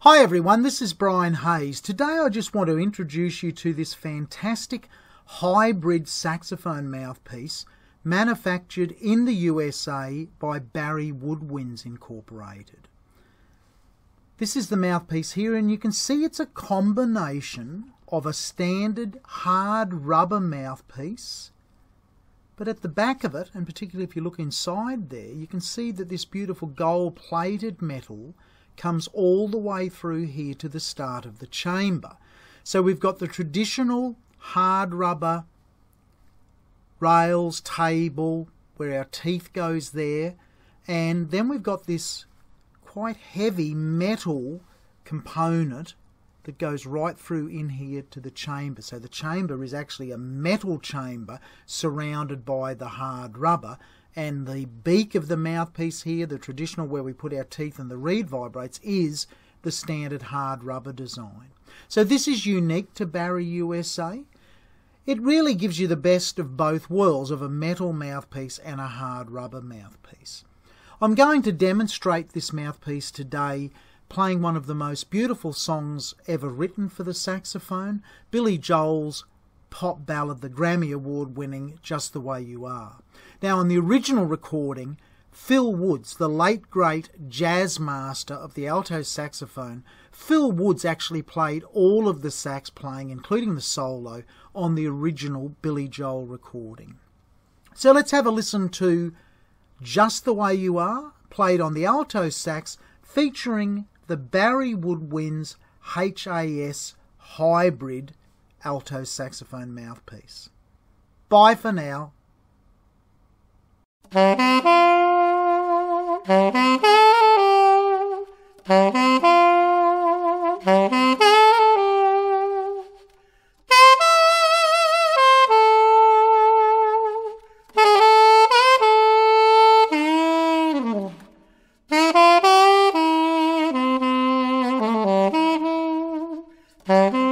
Hi everyone, this is Brian Hayes. Today I just want to introduce you to this fantastic hybrid saxophone mouthpiece manufactured in the USA by Bari Woodwinds Incorporated. This is the mouthpiece here and you can see it's a combination of a standard hard rubber mouthpiece but at the back of it, and particularly if you look inside there, you can see that this beautiful gold plated metal comes all the way through here to the start of the chamber. So we've got the traditional hard rubber rails, table, where our teeth goes there, and then we've got this quite heavy metal component that goes right through in here to the chamber. So the chamber is actually a metal chamber surrounded by the hard rubber and the beak of the mouthpiece here, the traditional where we put our teeth and the reed vibrates, is the standard hard rubber design. So this is unique to Bari USA. It really gives you the best of both worlds of a metal mouthpiece and a hard rubber mouthpiece. I'm going to demonstrate this mouthpiece today playing one of the most beautiful songs ever written for the saxophone, Billy Joel's pop ballad, the Grammy Award winning Just the Way You Are. Now, on the original recording, Phil Woods, the late great jazz master of the alto saxophone, Phil Woods actually played all of the sax playing, including the solo, on the original Billy Joel recording. So let's have a listen to Just the Way You Are, played on the alto sax, featuring the Bari Woodwinds HAS hybrid alto saxophone mouthpiece. Bye for now. Mm-hmm.